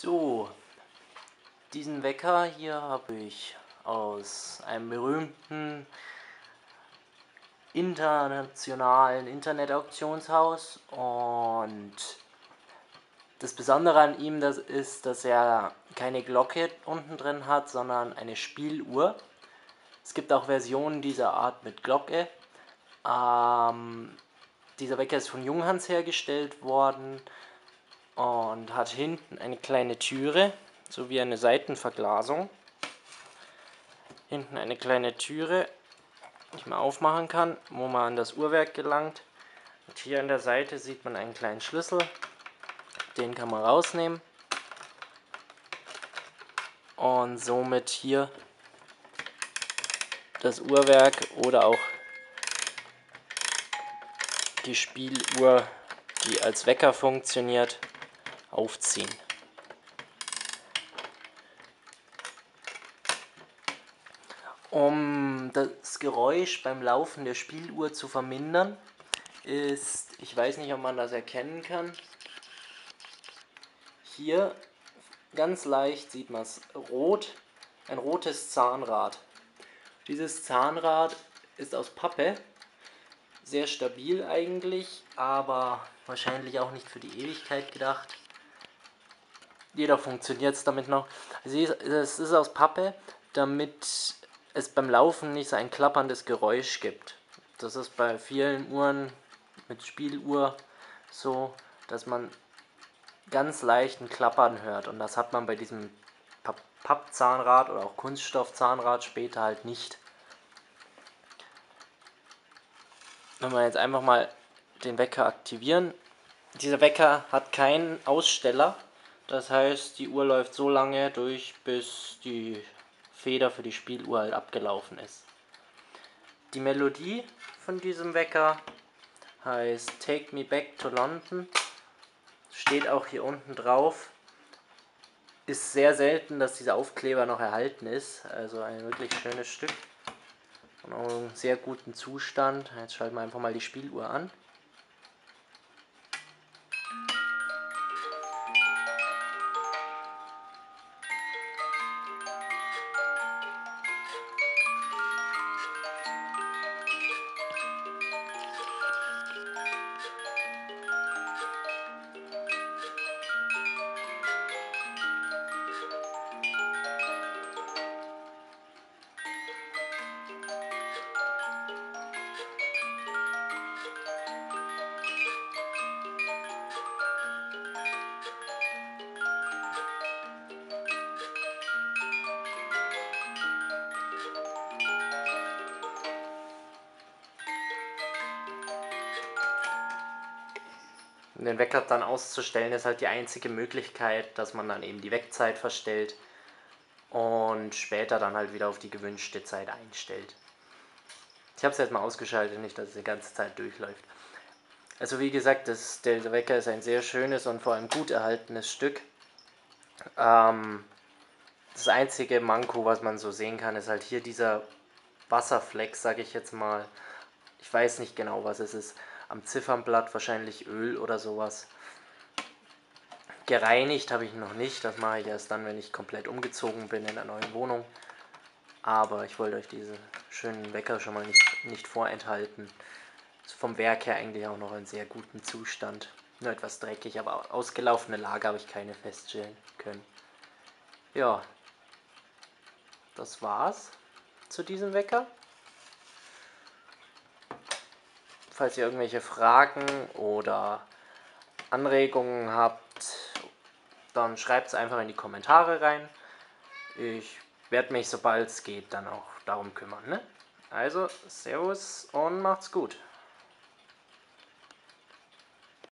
So, diesen Wecker hier habe ich aus einem berühmten internationalen Internetauktionshaus und das Besondere an ihm das ist, dass er keine Glocke unten drin hat, sondern eine Spieluhr. Es gibt auch Versionen dieser Art mit Glocke. Ähm, dieser Wecker ist von Junghans hergestellt worden und hat hinten eine kleine Türe sowie eine Seitenverglasung. Hinten eine kleine Türe, die mal aufmachen kann, wo man an das Uhrwerk gelangt. Und hier an der Seite sieht man einen kleinen Schlüssel, den kann man rausnehmen und somit hier das Uhrwerk oder auch die Spieluhr, die als Wecker funktioniert, aufziehen. Um das Geräusch beim Laufen der Spieluhr zu vermindern, ist, ich weiß nicht, ob man das erkennen kann, hier ganz leicht sieht man es rot, ein rotes Zahnrad. Dieses Zahnrad ist aus Pappe, sehr stabil eigentlich, aber wahrscheinlich auch nicht für die Ewigkeit gedacht jeder funktioniert es damit noch. Es ist aus Pappe, damit es beim Laufen nicht so ein klapperndes Geräusch gibt. Das ist bei vielen Uhren mit Spieluhr so, dass man ganz leicht ein Klappern hört. Und das hat man bei diesem Pappzahnrad oder auch Kunststoffzahnrad später halt nicht. Wenn wir jetzt einfach mal den Wecker aktivieren. Dieser Wecker hat keinen Aussteller. Das heißt, die Uhr läuft so lange durch, bis die Feder für die Spieluhr halt abgelaufen ist. Die Melodie von diesem Wecker heißt Take Me Back to London. Steht auch hier unten drauf. Ist sehr selten, dass dieser Aufkleber noch erhalten ist. Also ein wirklich schönes Stück. Und auch in sehr guten Zustand. Jetzt schalten wir einfach mal die Spieluhr an. Den Wecker dann auszustellen, ist halt die einzige Möglichkeit, dass man dann eben die Wegzeit verstellt und später dann halt wieder auf die gewünschte Zeit einstellt. Ich habe es jetzt mal ausgeschaltet, nicht, dass es die ganze Zeit durchläuft. Also wie gesagt, das, der Wecker ist ein sehr schönes und vor allem gut erhaltenes Stück. Ähm, das einzige Manko, was man so sehen kann, ist halt hier dieser Wasserfleck, sage ich jetzt mal. Ich weiß nicht genau, was es ist am Ziffernblatt wahrscheinlich Öl oder sowas. Gereinigt habe ich noch nicht, das mache ich erst dann, wenn ich komplett umgezogen bin in der neuen Wohnung. Aber ich wollte euch diese schönen Wecker schon mal nicht, nicht vorenthalten. Ist vom Werk her eigentlich auch noch in sehr gutem Zustand. Nur etwas dreckig, aber ausgelaufene Lager habe ich keine feststellen können. Ja, das war's zu diesem Wecker. Falls ihr irgendwelche Fragen oder Anregungen habt, dann schreibt es einfach in die Kommentare rein. Ich werde mich, sobald es geht, dann auch darum kümmern. Ne? Also, Servus und macht's gut.